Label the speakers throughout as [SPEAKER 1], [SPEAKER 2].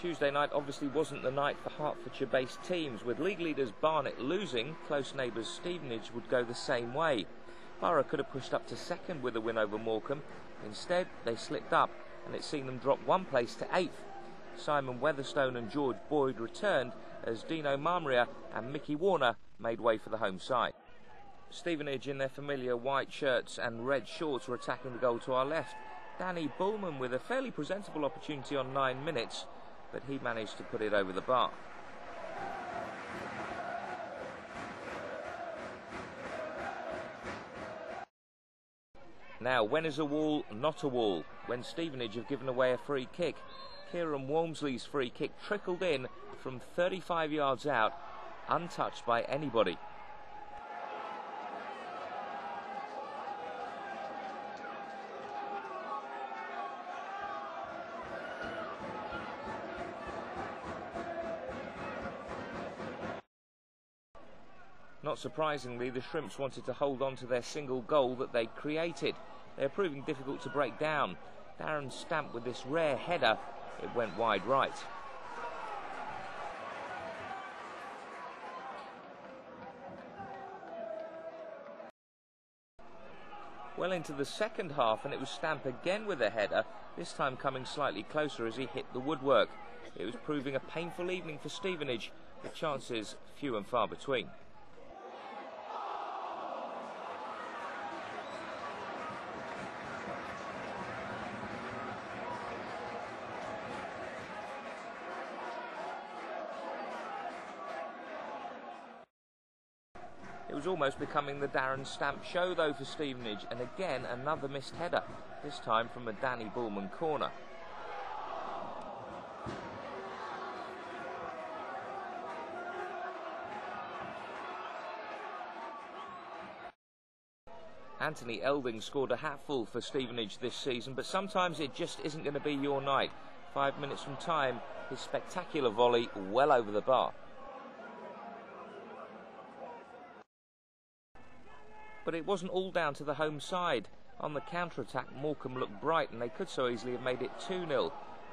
[SPEAKER 1] Tuesday night obviously wasn't the night for Hertfordshire based teams, with league leaders Barnet losing, close neighbours Stevenage would go the same way. Borough could have pushed up to second with a win over Morecambe. Instead, they slipped up, and it's seen them drop one place to eighth. Simon Weatherstone and George Boyd returned as Dino Maamria and Mickey Warner made way for the home side. Stevenage in their familiar white shirts and red shorts were attacking the goal to our left. Danny Bulman with a fairly presentable opportunity on nine minutes, but he managed to put it over the bar. Now, when is a wall not a wall? When Stevenage have given away a free kick. Kieran Walmsley's free kick trickled in from 35 yards out, untouched by anybody. Not surprisingly, the Shrimps wanted to hold on to their single goal that they created. They are proving difficult to break down. Darren Stamp with this rare header, it went wide right. Well into the second half, and it was Stamp again with a header, this time coming slightly closer as he hit the woodwork. It was proving a painful evening for Stevenage, with chances few and far between. It was almost becoming the Darren Stamp show, though, for Stevenage, and again another missed header, this time from a Danny Bulman corner. Anthony Elding scored a hatful for Stevenage this season, but sometimes it just isn't going to be your night. Five minutes from time, his spectacular volley well over the bar. But it wasn't all down to the home side. On the counter-attack, Morecambe looked bright and they could so easily have made it 2-0.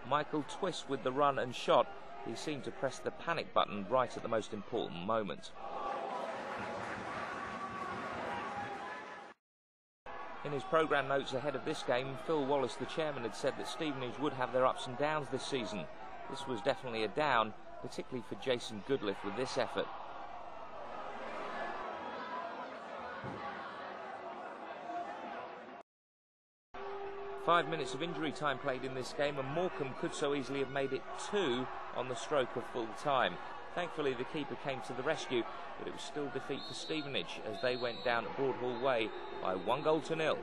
[SPEAKER 1] Michael Twiss with the run and shot. He seemed to press the panic button right at the most important moment. In his programme notes ahead of this game, Phil Wallace, the chairman, had said that Stevenage would have their ups and downs this season. This was definitely a down, particularly for Jason Goodliffe with this effort. Five minutes of injury time played in this game, and Morecambe could so easily have made it two on the stroke of full time. Thankfully, the keeper came to the rescue, but it was still defeat for Stevenage as they went down at Broadhall Way by one goal to nil.